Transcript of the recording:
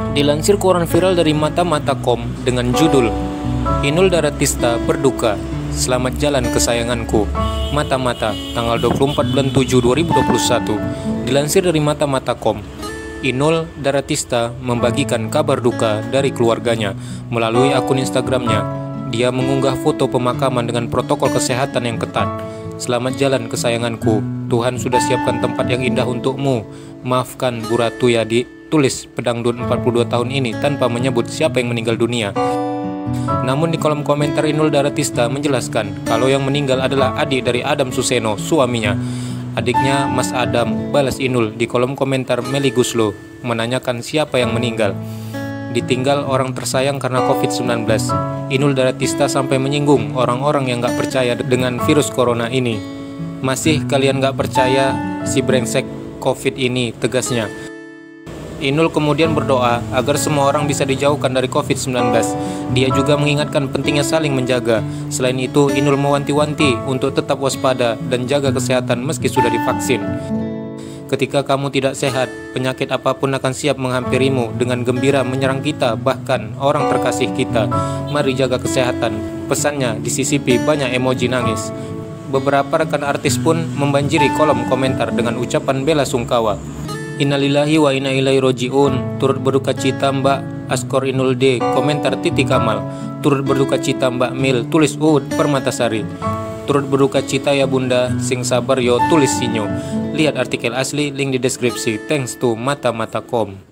Dilansir koran viral dari mata-mata.com dengan judul Inul Daratista berduka, selamat jalan kesayanganku. Mata-mata, tanggal 24 bulan 7 2021. Dilansir dari mata-mata.com, Inul Daratista membagikan kabar duka dari keluarganya melalui akun Instagramnya. Dia mengunggah foto pemakaman dengan protokol kesehatan yang ketat. Selamat jalan kesayanganku. Tuhan sudah siapkan tempat yang indah untukmu. Maafkan Bu Ratu ya, Dik tulis pedangdut 42 tahun ini tanpa menyebut siapa yang meninggal dunia. Namun di kolom komentar Inul Daratista menjelaskan kalau yang meninggal adalah adik dari Adam Suseno, suaminya. Adiknya Mas Adam balas Inul di kolom komentar Meli Guslo menanyakan siapa yang meninggal. Ditinggal orang tersayang karena COVID-19. Inul Daratista sampai menyinggung orang-orang yang gak percaya dengan virus corona ini. Masih kalian gak percaya si brengsek COVID ini, tegasnya. Inul kemudian berdoa agar semua orang bisa dijauhkan dari COVID-19. Dia juga mengingatkan pentingnya saling menjaga. Selain itu, Inul mewanti-wanti untuk tetap waspada dan jaga kesehatan meski sudah divaksin. Ketika kamu tidak sehat, penyakit apa pun akan siap menghampirimu dengan gembira menyerang kita, bahkan orang terkasih kita. Mari jaga kesehatan. Pesannya disisipi banyak emoji nangis. Beberapa rekan artis pun membanjiri kolom komentar dengan ucapan bela sungkawa. Innalillahi wa inna ilaihi rojiun. Turut berduka cita Mbak Askor Inul D. Komentar Titi Kamal. Turut berduka cita Mbak Mil. Tulis Ud Permatasari. Turut berduka cita ya bunda. Sing sabar yo tulis sinyo. Lihat artikel asli link di deskripsi. Thanks to mata-mata.com